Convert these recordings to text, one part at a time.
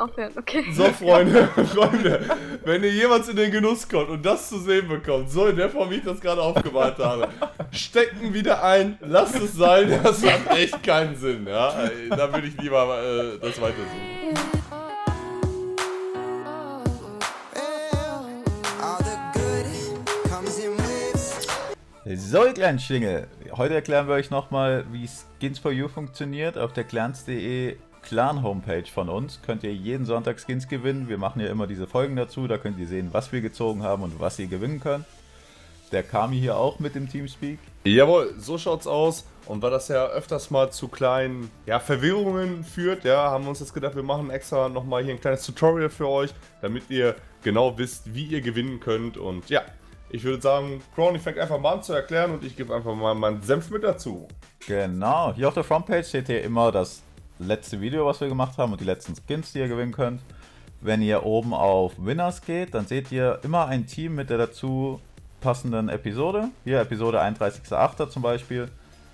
aufhören, okay. So, Freunde, Freunde, wenn ihr jemals in den Genuss kommt und das zu sehen bekommt, so in der Form, wie ich das gerade aufgemalt habe, stecken wieder ein, lasst es sein, das hat echt keinen Sinn, ja. Da würde ich lieber äh, das weitersuchen. So, ihr kleinen Schlingel. Heute erklären wir euch nochmal, wie Skins for You funktioniert. Auf der clans.de Clan-Homepage von uns könnt ihr jeden Sonntag Skins gewinnen. Wir machen ja immer diese Folgen dazu. Da könnt ihr sehen, was wir gezogen haben und was ihr gewinnen könnt. Der Kami hier auch mit dem Teamspeak. Jawohl, so schaut's aus. Und weil das ja öfters mal zu kleinen ja, Verwirrungen führt, ja, haben wir uns jetzt gedacht, wir machen extra nochmal hier ein kleines Tutorial für euch, damit ihr genau wisst, wie ihr gewinnen könnt. Und ja, ich würde sagen, Crowley fängt einfach mal an zu erklären und ich gebe einfach mal meinen Senf mit dazu. Genau, hier auf der Frontpage seht ihr immer das letzte Video, was wir gemacht haben und die letzten Skins, die ihr gewinnen könnt. Wenn ihr oben auf Winners geht, dann seht ihr immer ein Team mit der dazu passenden Episode. Hier Episode 31.8. zum Beispiel.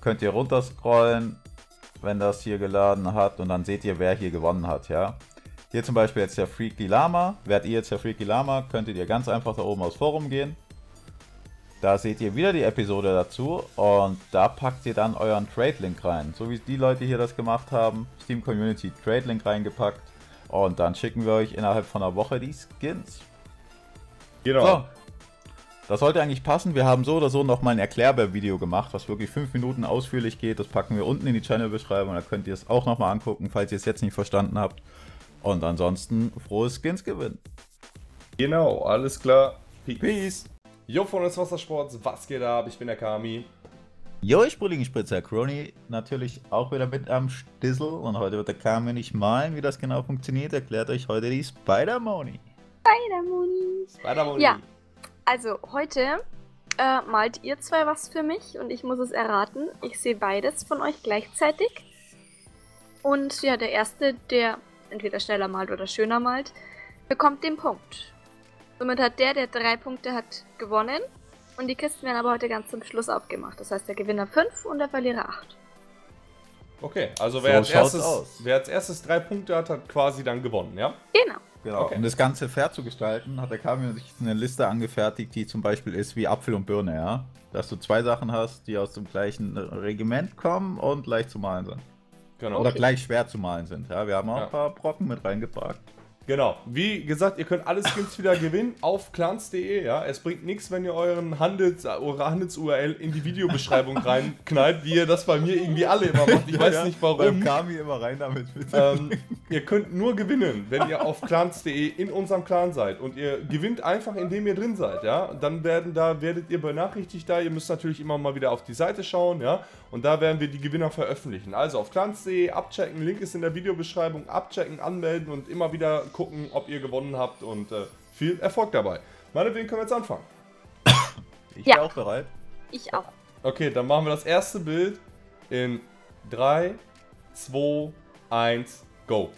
Könnt ihr runterscrollen, wenn das hier geladen hat und dann seht ihr, wer hier gewonnen hat, ja. Hier zum Beispiel jetzt der Freaky Lama. Werdet ihr jetzt der Freaky Lama, könntet ihr ganz einfach da oben aufs Forum gehen da seht ihr wieder die Episode dazu und da packt ihr dann euren Trade-Link rein. So wie die Leute hier das gemacht haben. Steam Community Trade-Link reingepackt. Und dann schicken wir euch innerhalb von einer Woche die Skins. Genau. So. Das sollte eigentlich passen. Wir haben so oder so nochmal ein Erklärbär-Video gemacht, was wirklich 5 Minuten ausführlich geht. Das packen wir unten in die Channel-Beschreibung. Da könnt ihr es auch nochmal angucken, falls ihr es jetzt nicht verstanden habt. Und ansonsten frohes Skins gewinnen. Genau, alles klar. Peace. Peace. Jo, von des Wassersports, was geht ab? Ich bin der Kami. Jo, ich Spritzer Crony, natürlich auch wieder mit am Stissel und heute wird der Kami nicht malen, wie das genau funktioniert, erklärt euch heute die Spider-Moni. Spider-Moni. Spider-Moni. Ja, also heute äh, malt ihr zwei was für mich und ich muss es erraten. Ich sehe beides von euch gleichzeitig. Und ja, der Erste, der entweder schneller malt oder schöner malt, bekommt den Punkt. Somit hat der, der drei Punkte hat, gewonnen. Und die Kisten werden aber heute ganz zum Schluss aufgemacht. Das heißt, der Gewinner 5 und der Verlierer 8. Okay, also wer, so als erstes, wer als erstes drei Punkte hat, hat quasi dann gewonnen, ja? Genau. Genau. Okay. Um das Ganze fair zu gestalten, hat der Kamil sich eine Liste angefertigt, die zum Beispiel ist wie Apfel und Birne, ja? Dass du zwei Sachen hast, die aus dem gleichen Regiment kommen und leicht zu malen sind. Genau. Oder okay. gleich schwer zu malen sind, ja? Wir haben auch ja. ein paar Brocken mit reingepackt. Genau. Wie gesagt, ihr könnt alle Skins wieder gewinnen auf clans.de. Ja? Es bringt nichts, wenn ihr euren Handels, eure Handels-URL in die Videobeschreibung reinknallt, wie ihr das bei mir irgendwie alle immer macht. Ich weiß ja, nicht warum. Beim Kami immer rein damit. Ähm, ihr könnt nur gewinnen, wenn ihr auf clans.de in unserem Clan seid. Und ihr gewinnt einfach, indem ihr drin seid. Ja? Dann werden, da werdet ihr benachrichtigt da. Ihr müsst natürlich immer mal wieder auf die Seite schauen. Ja? Und da werden wir die Gewinner veröffentlichen. Also auf clans.de abchecken. Link ist in der Videobeschreibung. Abchecken, anmelden und immer wieder gucken, ob ihr gewonnen habt und äh, viel Erfolg dabei. Meinetwegen können wir jetzt anfangen. Ich ja. bin auch bereit. Ich auch. Okay, dann machen wir das erste Bild in 3, 2, 1, go.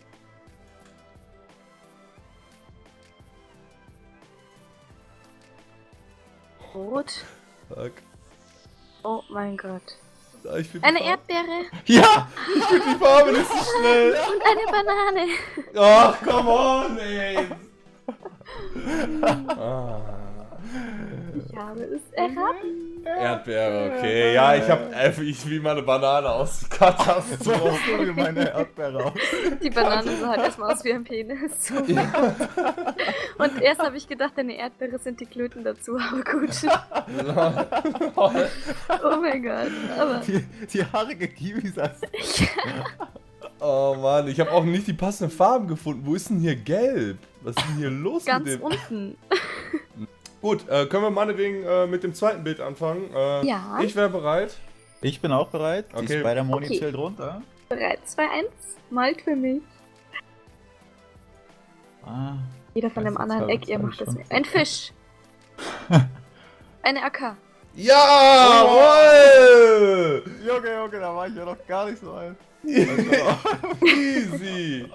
Rot. Fuck. Oh mein Gott. Eine Erdbeere. Ja, ich finde die Farbe nicht so schnell. Und eine Banane. Ach, come on, ey. ah. Ich habe es erraten. Erdbeere, okay. Ja, ich habe ich wie meine Banane aus Katastrophe wie meine Erdbeere aus. Die Banane sah halt erstmal aus wie ein Penis. Ja. Und erst habe ich gedacht, deine Erdbeere sind die Klöten dazu, aber gut. oh mein Gott. Aber die, die haarige Kiwis hast Oh Mann, ich habe auch nicht die passenden Farben gefunden. Wo ist denn hier gelb? Was ist denn hier los Ganz mit dem? Ganz unten. Gut, äh, können wir meinetwegen äh, mit dem zweiten Bild anfangen? Äh, ja. Ich wäre bereit. Ich bin auch bereit. Okay. Die Spider-Moni okay. zählt runter. Bereit, 2, 1, malt für mich. Ah, Jeder von dem anderen Eck, ihr macht das. Ein Fisch. Eine AK. Ja! Oh. Junge, Junge, da war ich ja noch gar nicht so alt. Easy!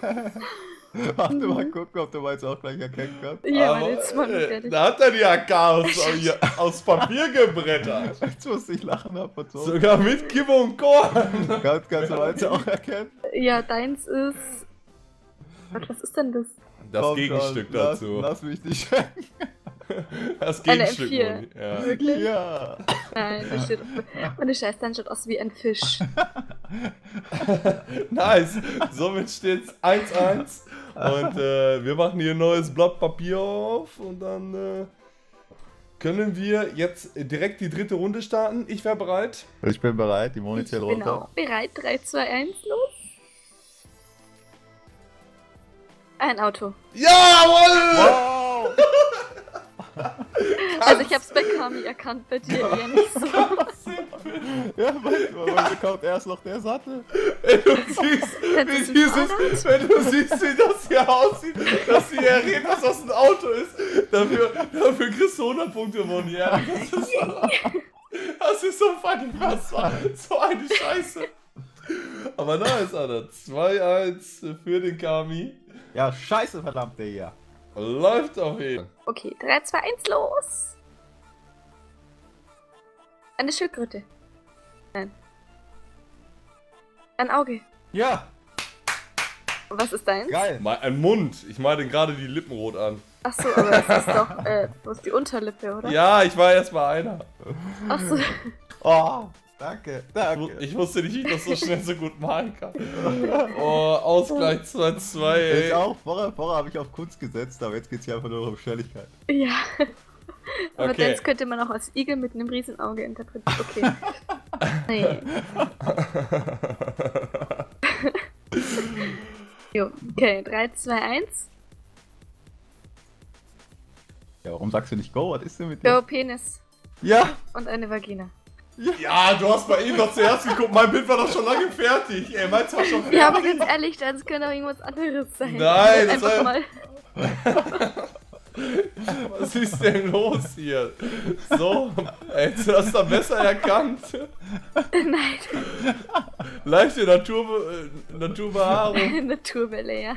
Warte mal gucken, ob du mal jetzt auch gleich erkennen kannst. Ja, Aber, jetzt mal fertig. Da hat er die AK aus, aus Papier gebrettert. Jetzt muss ich lachen ab und so. Sogar mit Kimme und Korn. Kannst, kannst du jetzt auch erkennen? Ja, deins ist Was ist denn das? Das Komm Gegenstück schon, lass, dazu. Lass mich nicht schenken. Das Eine Gegenstück. M4. Moni. Ja. Wirklich? Ja. Nein, das steht auf. Ohne Scheiß, dann schaut aus wie ein Fisch. Nice. Somit steht's 1-1. Und äh, wir machen hier ein neues Blatt Papier auf und dann äh, können wir jetzt direkt die dritte Runde starten. Ich wäre bereit. Ich bin bereit, die Moni Ich zählt bin runter. auch bereit. 3, 2, 1, los. Ein Auto. Jawohl! Wow! Also ich hab's bei Kami erkannt, bei dir eher nicht so. Ja, weil, weil kommt erst noch der Sattel. Wenn du siehst, wie dieses, wenn du siehst, wie das hier aussieht, dass sie erreden, dass das ein Auto ist, dafür, dafür kriegst du 100 Punkte, Moni. ehrlich. Das ist, das ist so fucking krass. So eine Scheiße. Aber nice, Alter. 2-1 für den Kami. Ja, scheiße, verdammte hier. Läuft auf jeden Fall. Okay, 3, 2, 1, los. Eine Schildkröte. Nein. Ein Auge. Ja, Was ist deins? geil. Mal ein Mund. Ich meine gerade die Lippen rot an. Achso, aber das ist doch, äh, ist die Unterlippe, oder? Ja, ich war erst mal einer. Achso. Oh, danke, Ich danke. wu- Ich wusste nicht, wie ich das so schnell so gut malen kann. Oh, Ausgleich 2-2, ey. Ich auch, vorher, vorher habe ich auf Kunst gesetzt, aber jetzt geht es hier einfach nur um Schnelligkeit. Ja. Aber Okay. das könnte man auch als Igel mit einem Riesenauge interpretieren. Okay. Nee. Jo, okay, 3, 2, 1. Ja, warum sagst du nicht Go? Was ist denn mit Go, dir? Penis Ja, und eine Vagina. Ja, du hast bei ihm doch zuerst geguckt. Mein Bild war doch schon lange fertig. Ey, meins war schon fertig. Ja, aber ganz ehrlich, das könnte auch irgendwas anderes sein. Nein, das Einfach war- mal. Was ist denn los hier? So, ey, du hast da besser erkannt. Nein, Leichte Natur, äh, Naturbehaarung. Naturwelle, ja.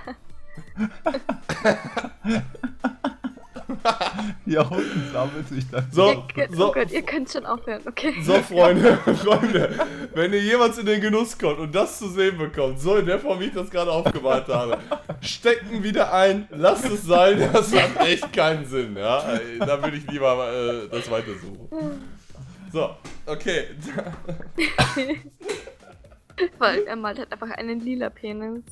Hier unten sammelt sich dann. So, ihr, könnt- so, oh Gott, ihr könnt schon aufhören, okay? so, Freunde, Freunde, wenn ihr jemals in den Genuss kommt und das zu sehen bekommt, so in der Form, wie ich das gerade aufgemalt habe, stecken wieder ein, lasst es sein, das hat echt keinen Sinn, ja. Da würde ich lieber äh, das weitersuchen. So, okay. Weil er malt halt einfach einen lila Penis.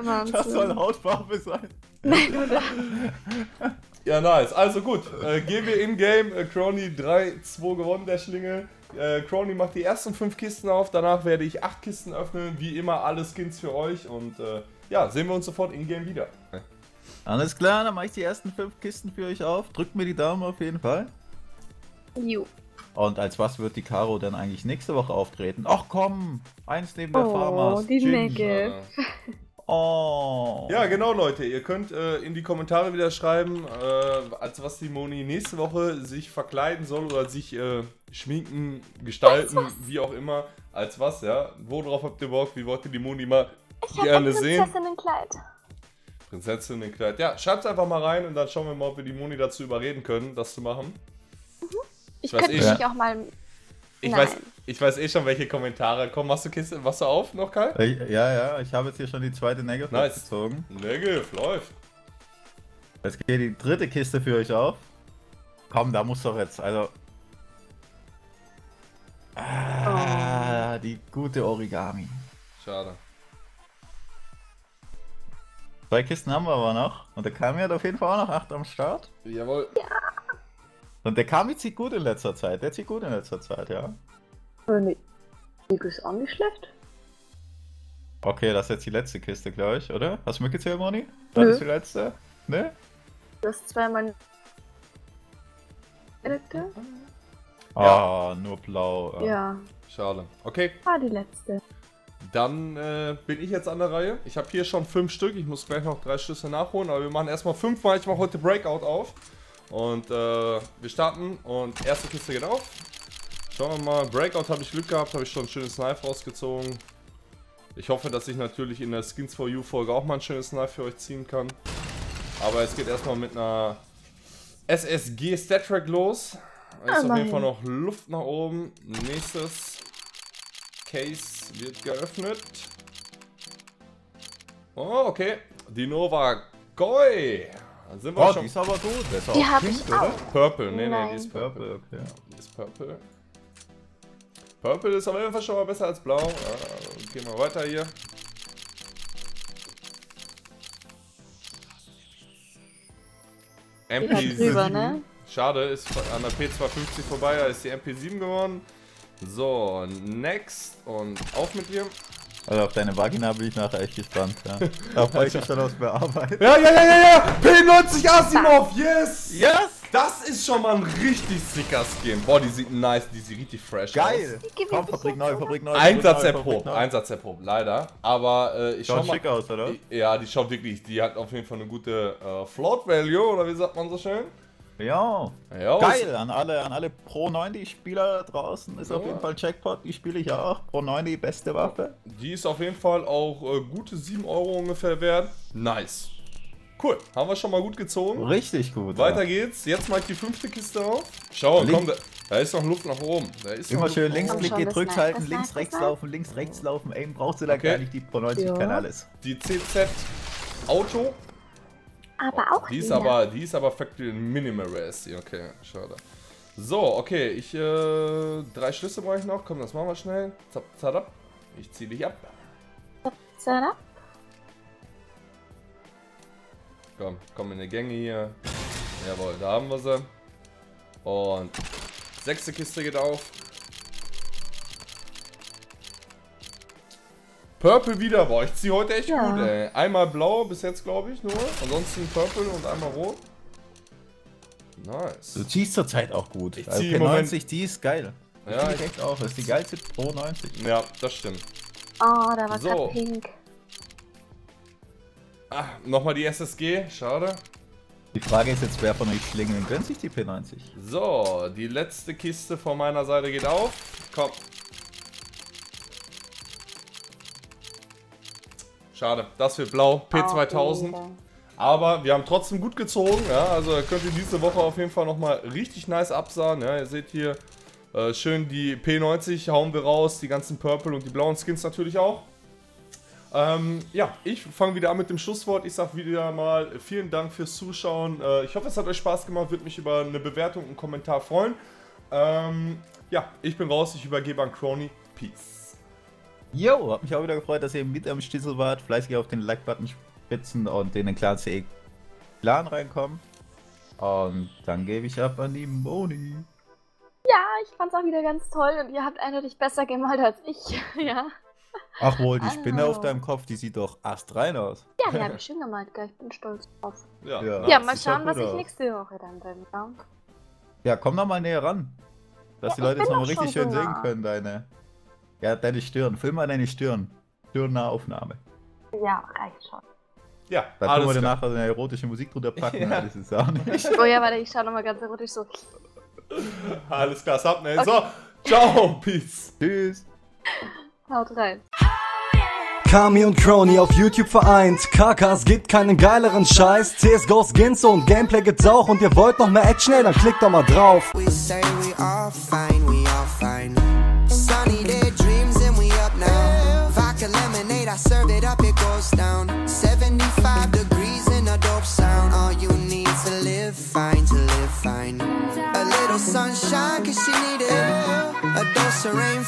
Wahnsinn. Das soll Hautfarbe sein. Nein, oder? Ja, nice. Also gut, äh, gehen wir in-game. Äh, Crony 3-2 gewonnen, der Schlingel. Äh, Crony macht die ersten fünf Kisten auf. Danach werde ich acht Kisten öffnen. Wie immer, alle Skins für euch. Und äh, ja, sehen wir uns sofort in-game wieder. Alles klar, dann mache ich die ersten fünf Kisten für euch auf. Drückt mir die Daumen auf jeden Fall. Jo. Und als was wird die Caro dann eigentlich nächste Woche auftreten? Ach komm, eins neben der Oh, Farmers. die Gin. Necke. Oh. Ja, genau, Leute. Ihr könnt äh, in die Kommentare wieder schreiben, äh, als was die Moni nächste Woche sich verkleiden soll oder sich äh, schminken, gestalten, wie auch immer. Als was, ja? Worauf habt ihr Bock? Wie wollt ihr die Moni mal Ich hab gerne sehen? Prinzessinnenkleid. Prinzessin in Kleid. Ja, schreibt's einfach mal rein und dann schauen wir mal, ob wir die Moni dazu überreden können, das zu machen. Ich weiß könnte mich auch mal. Ich Nein. weiß, ich weiß eh schon, welche Kommentare kommen. Machst du Kiste Wasser auf noch, Kai? Ich, ja, ja, ich habe jetzt hier schon die zweite Negative Nice. gezogen. Negative, läuft. Jetzt geht die dritte Kiste für euch auf. Komm, da muss doch jetzt, also. Ah, die gute Origami. Schade. Zwei Kisten haben wir aber noch. Und der Kami hat auf jeden Fall auch noch acht am Start. Jawohl. Und der Kami zieht gut in letzter Zeit. Der zieht gut in letzter Zeit, ja. Äh, nee. Die ist auch nicht schlecht. Okay, das ist jetzt die letzte Kiste, glaube ich, oder? Hast du mitgezählt, Moni? Das Nö. ist die letzte? Ne? Du hast zweimal. Direkte? Ah, nur blau. Ja. Schade. Okay, War die letzte. dann äh, bin ich jetzt an der Reihe. Ich habe hier schon fünf Stück. Ich muss gleich noch drei Schlüsse nachholen, aber wir machen erstmal fünfmal. Ich mache heute Breakout auf. Und äh, wir starten und erste Kiste geht auf. Schauen wir mal. Breakout habe ich Glück gehabt, habe ich schon ein schönes Knife rausgezogen. Ich hoffe, dass ich natürlich in der Skins for You Folge auch mal ein schönes Knife für euch ziehen kann. Aber es geht erstmal mit einer SSG Stat Track los. Da ist auf jeden. Fall noch Luft nach oben. Nächstes Case wird geöffnet. Oh, okay. Die Nova Goi. Da sind wir Oh, schon. die ist aber gut. Das ist Die auch hab pink, ich oder? auch. Purple. Nee, nee, Nein. die ist Purple. Purple, okay. Die ist Purple. Purple ist auf jeden Fall schon mal besser als Blau. Äh, gehen wir weiter hier. Geht halt drüber, ne? Schade, ist an der P250 vorbei, da ist die MP7 geworden. So, next und auf mit dir. Also auf deine Vagina bin ich nachher echt gespannt. Ja. Freue ich mich dann aufs Bearbeiten. Ja, ja, ja, ja, ja! P90 Asimov, yes! Yes! Das ist schon mal ein richtig sicker Skin. Boah, die sieht nice, die sieht richtig fresh Geil! aus. Mir Komm, Fabrik neu? Fabrik neu. Einsatz erprobt. Einsatz erprobt, leider. Aber äh, ich schau Schaut mal. schick aus, oder? Die- Ja, die schaut wirklich, die hat auf jeden Fall eine gute äh, Float Value, oder wie sagt man so schön? Ja. Ja, Geil, an alle, an alle Pro 90 Spieler draußen ist auf Ja. jeden Fall Jackpot, die spiele ich auch. Pro 90 beste Waffe. Die ist auf jeden Fall auch äh, gute 7 Euro ungefähr wert. Nice. Cool, haben wir schon mal gut gezogen. Richtig gut. Weiter ja. geht's. Jetzt mal die fünfte Kiste auf. Schau, Link- komm, da, da ist noch Luft nach oben. Da ist noch Immer Luft schön links das gedrückt Sniper, halten, links, Sniper, rechts laufen, links, rechts laufen. Aim brauchst du da Okay. gar nicht, die Pro 90 Ja. kann alles. Die CZ Auto. Aber auch Die ist aber, die ist aber Factory Minimal die. Okay, schade. So, okay, ich, äh, drei Schlüsse brauche ich noch. Komm, das machen wir schnell. Zap, zap, Ich zieh dich ab. Zara? Komm, komm in die Gänge hier. Jawohl, da haben wir sie. Und sechste Kiste geht auf. Purple wieder, boah, ich ziehe heute echt Ja. gut, ey. Einmal blau bis jetzt, glaube ich, nur. Ansonsten Purple und einmal rot. Nice. Du ziehst zurzeit auch gut. Ich Also zieh im Moment- P90, die ist geil. Die Ja, ich echt auch. Das ist die geilste Pro 90. Ja, das stimmt. Oh, da war So. grad pink. Ah, nochmal die SSG, schade. Die Frage ist jetzt, wer von euch Schlingeln gönnt sich die P90? So, die letzte Kiste von meiner Seite geht auf. Komm. Schade, das wird blau, P2000. Oh, Aber wir haben trotzdem gut gezogen, ja. Also könnt ihr diese Woche auf jeden Fall nochmal richtig nice absahen. Ja, ihr seht hier äh, schön die P90 hauen wir raus, die ganzen Purple und die blauen Skins natürlich auch. Ähm, ja, ich fange wieder an mit dem Schlusswort. Ich sage wieder mal vielen Dank fürs Zuschauen. Äh, ich hoffe, es hat euch Spaß gemacht. Würde mich über eine Bewertung und einen Kommentar freuen. Ähm, ja, ich bin raus. Ich übergebe an Crony. Peace. Jo, hat mich auch wieder gefreut, dass ihr mit am Stissel wart. Fleißig auf den Like-Button spritzen und in den Clan CE Clan reinkommen. Und dann gebe ich ab an die Moni. Ja, ich fand's auch wieder ganz toll und ihr habt eindeutig besser gemalt als ich. ja. Ach wohl, die Spinne Oh. auf deinem Kopf, die sieht doch astrein aus. Ja, die habe ich schön gemalt, gell? Ich bin stolz drauf. Ja, Ja. Ja, mal schauen, was ich nächste Woche dann drin habe. Ja, komm doch mal näher ran. Dass die Ja, Leute ich jetzt bin noch mal doch richtig schön sehen können, deine. Ja, deine Stirn. Film mal deine Stirn. Stirnaufnahme. Ja, reicht schon. Ja, Da alles können wir klar. nachher eine erotische Musik drunter packen. Ja. Das ist auch nicht. Oh ja, warte, ich schau nochmal ganz erotisch so. Alles klar, Thumbnail. So, ciao, peace. Tschüss. Haut rein. Kami und Crony auf YouTube vereint. Kakas gibt keinen geileren Scheiß. CSGO Skins und Gameplay gibt's auch. Und ihr wollt noch mehr Action? Ey, dann klickt doch mal drauf. We say we all fine, we Serve it up, it goes down. 75 degrees in a dope sound. All you need to live fine, to live fine. A little sunshine, cause she need it. A dose of rain.